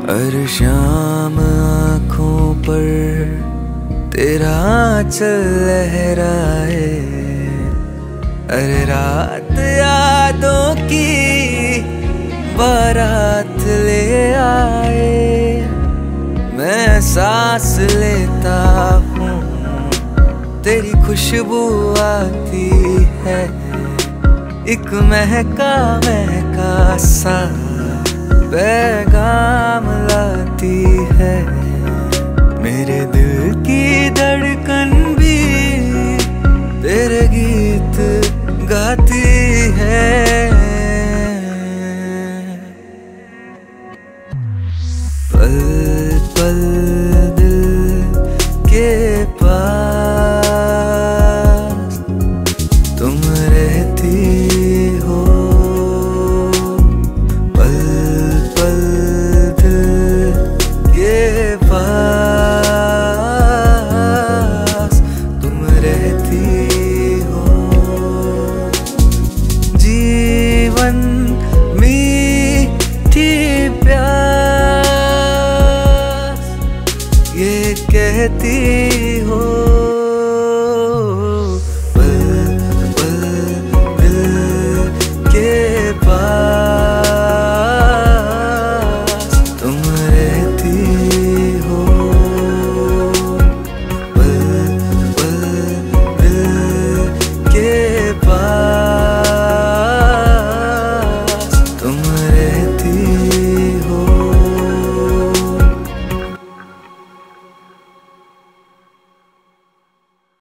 हर शाम आँखों पर तेरा चल लहराए। अरे रात यादों की बारात ले आए। मैं सांस लेता हूँ, तेरी खुशबू आती है। एक महका महका सा पैगाम लाती है। मेरे दिल की धड़कन भी तेरे गीत गाती है। पल पल कहती हो।